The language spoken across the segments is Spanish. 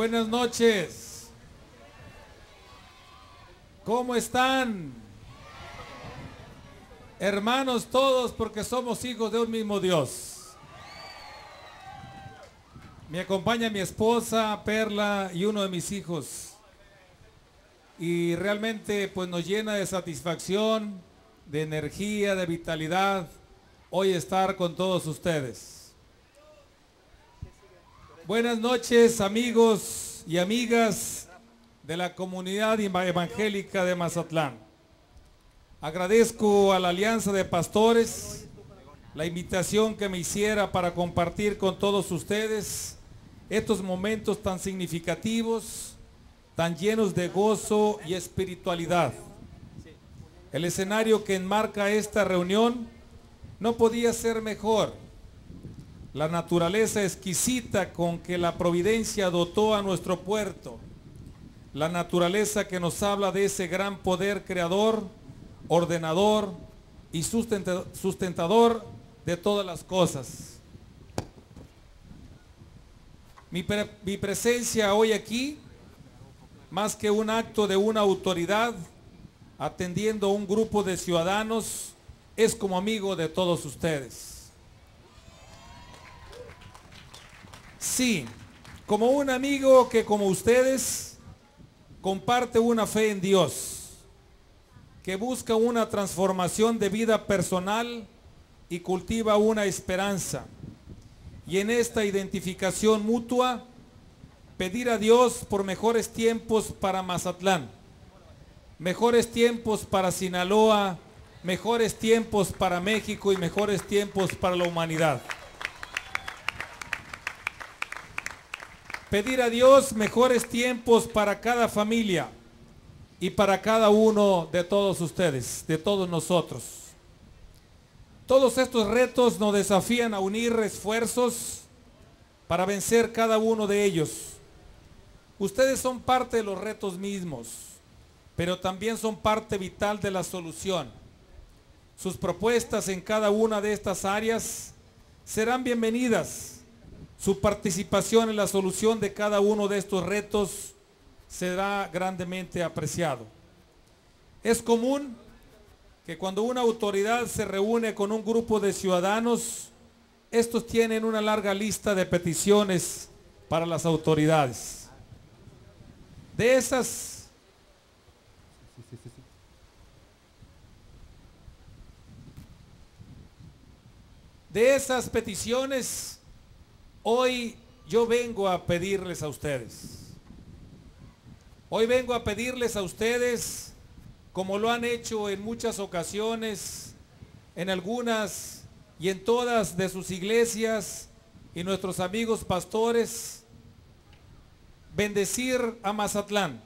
Buenas noches. ¿Cómo están? Hermanos todos porque somos hijos de un mismo Dios. Me acompaña mi esposa, Perla, y uno de mis hijos. Y realmente pues nos llena de satisfacción, de energía, de vitalidad hoy estar con todos ustedes. Buenas noches amigos y amigas de la comunidad evangélica de Mazatlán. Agradezco a la Alianza de Pastores la invitación que me hiciera para compartir con todos ustedes estos momentos tan significativos, tan llenos de gozo y espiritualidad. El escenario que enmarca esta reunión no podía ser mejor la naturaleza exquisita con que la providencia dotó a nuestro puerto, la naturaleza que nos habla de ese gran poder creador, ordenador y sustentador de todas las cosas. Mi, presencia hoy aquí, más que un acto de una autoridad, atendiendo a un grupo de ciudadanos, es como amigo de todos ustedes. Sí, como un amigo que como ustedes comparte una fe en Dios, que busca una transformación de vida personal y cultiva una esperanza. Y en esta identificación mutua, pedir a Dios por mejores tiempos para Mazatlán, mejores tiempos para Sinaloa, mejores tiempos para México y mejores tiempos para la humanidad. Pedir a Dios mejores tiempos para cada familia y para cada uno de todos ustedes, de todos nosotros. Todos estos retos nos desafían a unir esfuerzos para vencer cada uno de ellos. Ustedes son parte de los retos mismos, pero también son parte vital de la solución. Sus propuestas en cada una de estas áreas serán bienvenidas su participación en la solución de cada uno de estos retos será grandemente apreciado. Es común que cuando una autoridad se reúne con un grupo de ciudadanos, estos tienen una larga lista de peticiones para las autoridades. De esas de esas peticiones Hoy yo vengo a pedirles a ustedes. Hoy vengo a pedirles a ustedes, como lo han hecho en muchas ocasiones, en algunas y en todas de sus iglesias y nuestros amigos pastores, bendecir a Mazatlán,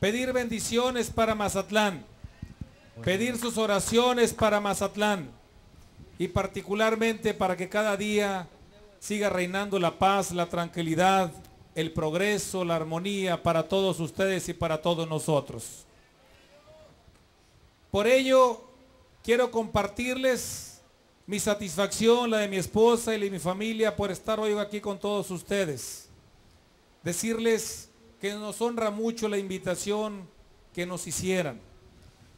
pedir bendiciones para Mazatlán, pedir sus oraciones para Mazatlán y particularmente para que cada día siga reinando la paz, la tranquilidad, el progreso, la armonía para todos ustedes y para todos nosotros. Por ello, quiero compartirles mi satisfacción, la de mi esposa y la de mi familia por estar hoy aquí con todos ustedes. Decirles que nos honra mucho la invitación que nos hicieran,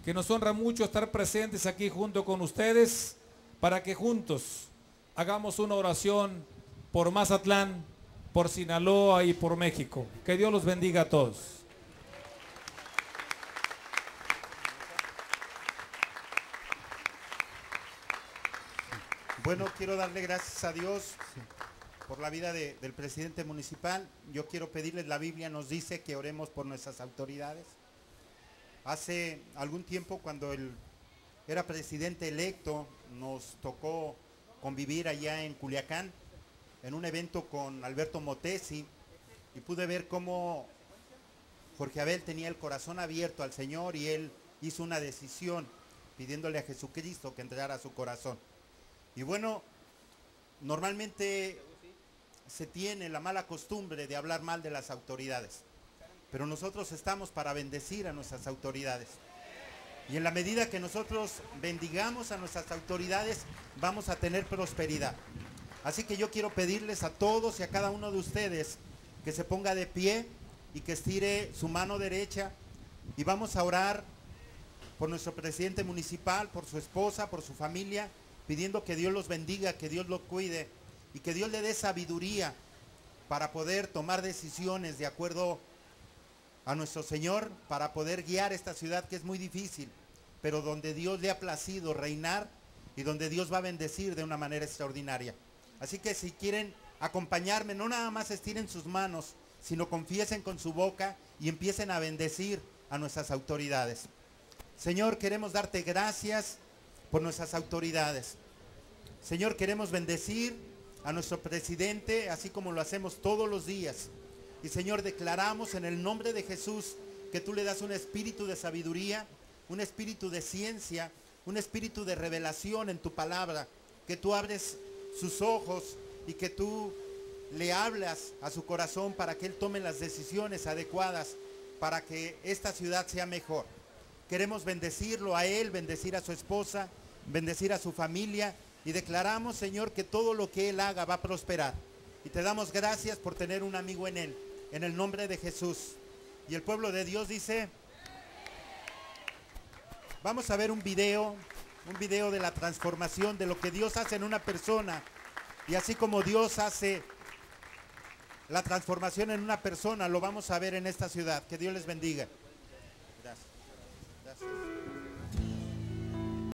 que nos honra mucho estar presentes aquí junto con ustedes para que juntos hagamos una oración por Mazatlán, por Sinaloa y por México. Que Dios los bendiga a todos. Bueno, quiero darle gracias a Dios por la vida del presidente municipal. Yo quiero pedirles, la Biblia nos dice que oremos por nuestras autoridades. Hace algún tiempo cuando él era presidente electo, nos tocó convivir allá en Culiacán en un evento con Alberto Motesi y pude ver cómo Jorge Abel tenía el corazón abierto al Señor y él hizo una decisión pidiéndole a Jesucristo que entrara a su corazón. Y bueno, normalmente se tiene la mala costumbre de hablar mal de las autoridades, pero nosotros estamos para bendecir a nuestras autoridades. Y en la medida que nosotros bendigamos a nuestras autoridades, vamos a tener prosperidad. Así que yo quiero pedirles a todos y a cada uno de ustedes que se ponga de pie y que estire su mano derecha y vamos a orar por nuestro presidente municipal, por su esposa, por su familia, pidiendo que Dios los bendiga, que Dios los cuide y que Dios le dé sabiduría para poder tomar decisiones de acuerdo a nuestro Señor, para poder guiar esta ciudad que es muy difícil, pero donde Dios le ha placido reinar y donde Dios va a bendecir de una manera extraordinaria. Así que si quieren acompañarme, no nada más estiren sus manos, sino confiesen con su boca y empiecen a bendecir a nuestras autoridades. Señor, queremos darte gracias por nuestras autoridades. Señor, queremos bendecir a nuestro presidente, así como lo hacemos todos los días. Y Señor, declaramos en el nombre de Jesús que tú le das un espíritu de sabiduría, un espíritu de ciencia, un espíritu de revelación en tu palabra, que tú abres sus ojos y que tú le hablas a su corazón para que él tome las decisiones adecuadas para que esta ciudad sea mejor. Queremos bendecirlo a él, bendecir a su esposa, bendecir a su familia y declaramos, Señor, que todo lo que él haga va a prosperar. Y te damos gracias por tener un amigo en él, en el nombre de Jesús. Y el pueblo de Dios dice, vamos a ver un video, un video de la transformación, de lo que Dios hace en una persona. Y así como Dios hace la transformación en una persona, lo vamos a ver en esta ciudad. Que Dios les bendiga.